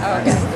Oh, okay.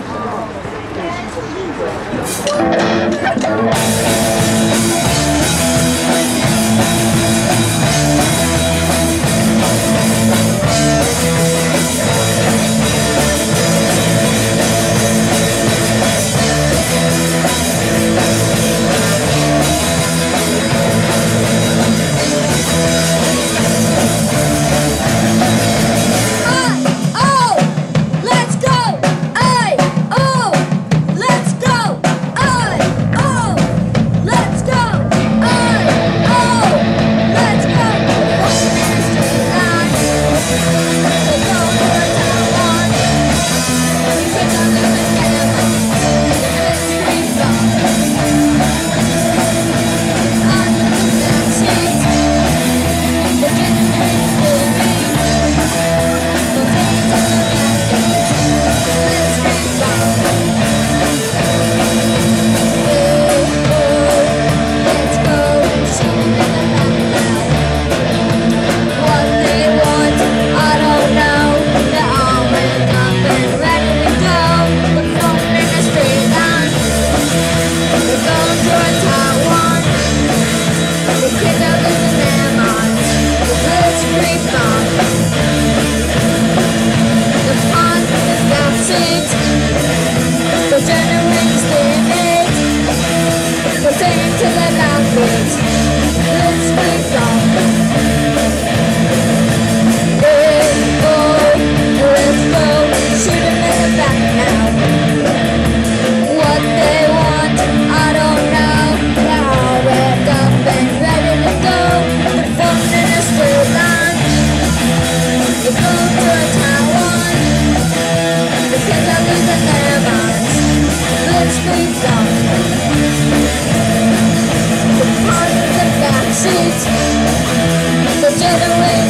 The generation